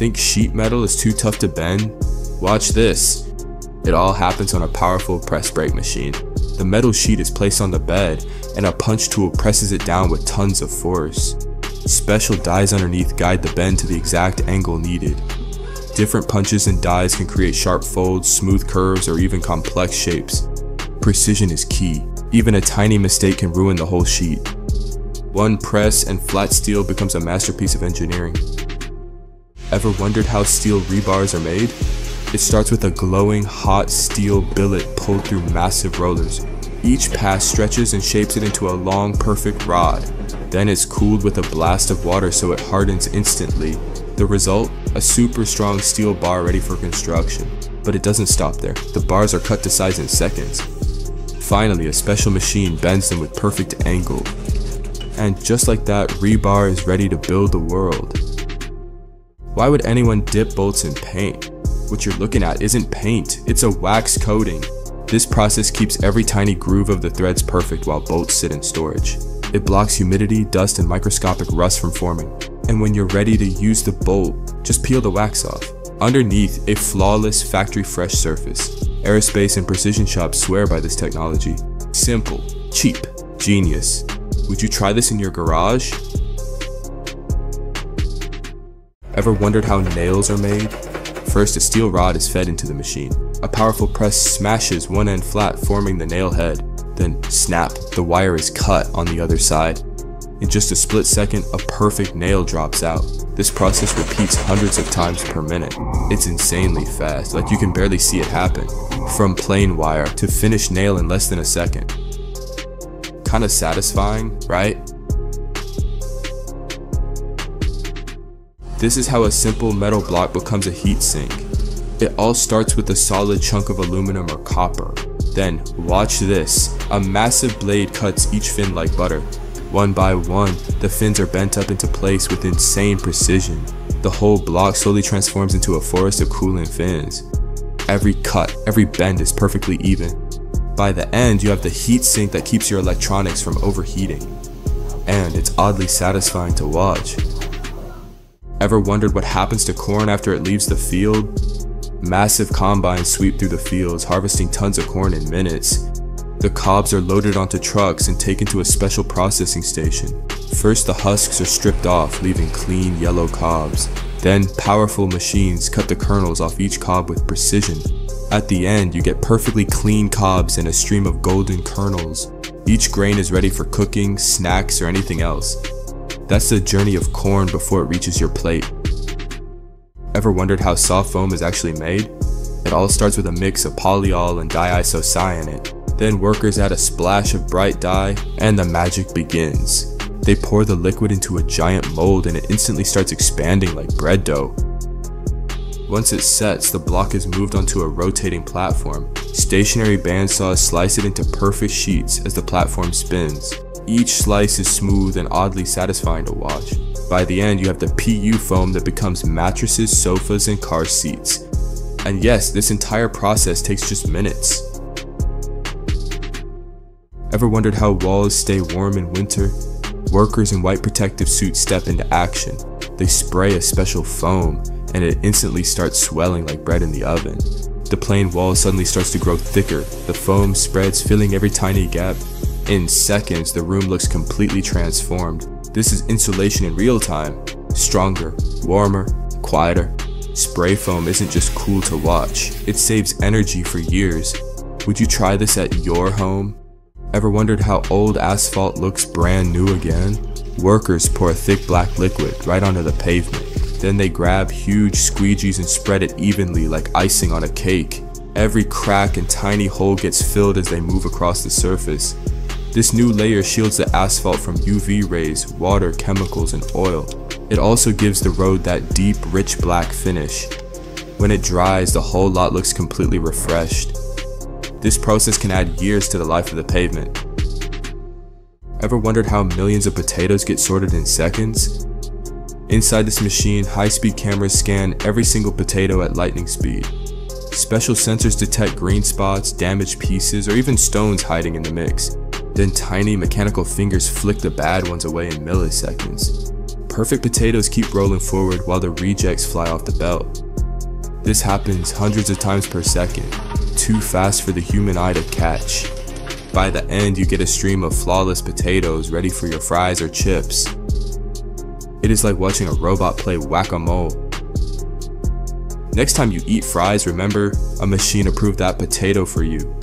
Think sheet metal is too tough to bend? Watch this. It all happens on a powerful press brake machine. The metal sheet is placed on the bed, and a punch tool presses it down with tons of force. Special dies underneath guide the bend to the exact angle needed. Different punches and dies can create sharp folds, smooth curves, or even complex shapes. Precision is key. Even a tiny mistake can ruin the whole sheet. One press and flat steel becomes a masterpiece of engineering. Ever wondered how steel rebars are made? It starts with a glowing hot steel billet pulled through massive rollers. Each pass stretches and shapes it into a long perfect rod. Then it's cooled with a blast of water so it hardens instantly. The result? A super strong steel bar ready for construction. But it doesn't stop there. The bars are cut to size in seconds. Finally, a special machine bends them with perfect angle. And just like that, rebar is ready to build the world. Why would anyone dip bolts in paint? What you're looking at isn't paint, it's a wax coating. This process keeps every tiny groove of the threads perfect while bolts sit in storage. It blocks humidity, dust, and microscopic rust from forming. And when you're ready to use the bolt, just peel the wax off. Underneath, a flawless, factory fresh surface. Aerospace and precision shops swear by this technology. Simple, cheap, genius. Would you try this in your garage? Ever wondered how nails are made? First, a steel rod is fed into the machine. A powerful press smashes one end flat, forming the nail head. Then, snap, the wire is cut on the other side. In just a split second, a perfect nail drops out. This process repeats hundreds of times per minute. It's insanely fast, like you can barely see it happen. From plain wire to finished nail in less than a second. Kinda satisfying, right? This is how a simple metal block becomes a heat sink. It all starts with a solid chunk of aluminum or copper. Then, watch this, a massive blade cuts each fin like butter. One by one, the fins are bent up into place with insane precision. The whole block slowly transforms into a forest of cooling fins. Every cut, every bend is perfectly even. By the end, you have the heat sink that keeps your electronics from overheating. And it's oddly satisfying to watch. Ever wondered what happens to corn after it leaves the field? Massive combines sweep through the fields, harvesting tons of corn in minutes. The cobs are loaded onto trucks and taken to a special processing station. First, the husks are stripped off, leaving clean yellow cobs. Then, powerful machines cut the kernels off each cob with precision. At the end, you get perfectly clean cobs and a stream of golden kernels. Each grain is ready for cooking, snacks, or anything else. That's the journey of corn before it reaches your plate. Ever wondered how soft foam is actually made? It all starts with a mix of polyol and diisocyanate. Then workers add a splash of bright dye and the magic begins. They pour the liquid into a giant mold and it instantly starts expanding like bread dough. Once it sets, the block is moved onto a rotating platform. Stationary bandsaws slice it into perfect sheets as the platform spins. Each slice is smooth and oddly satisfying to watch. By the end, you have the PU foam that becomes mattresses, sofas, and car seats. And yes, this entire process takes just minutes. Ever wondered how walls stay warm in winter? Workers in white protective suits step into action. They spray a special foam, and it instantly starts swelling like bread in the oven. The plain wall suddenly starts to grow thicker, the foam spreads filling every tiny gap, in seconds, the room looks completely transformed. This is insulation in real time. Stronger, warmer, quieter. Spray foam isn't just cool to watch, it saves energy for years. Would you try this at your home? Ever wondered how old asphalt looks brand new again? Workers pour a thick black liquid right onto the pavement. Then they grab huge squeegees and spread it evenly like icing on a cake. Every crack and tiny hole gets filled as they move across the surface. This new layer shields the asphalt from UV rays, water, chemicals, and oil. It also gives the road that deep, rich black finish. When it dries, the whole lot looks completely refreshed. This process can add years to the life of the pavement. Ever wondered how millions of potatoes get sorted in seconds? Inside this machine, high-speed cameras scan every single potato at lightning speed. Special sensors detect green spots, damaged pieces, or even stones hiding in the mix. Then tiny mechanical fingers flick the bad ones away in milliseconds. Perfect potatoes keep rolling forward while the rejects fly off the belt. This happens hundreds of times per second, too fast for the human eye to catch. By the end, you get a stream of flawless potatoes ready for your fries or chips. It is like watching a robot play whack-a-mole. Next time you eat fries, remember, a machine approved that potato for you.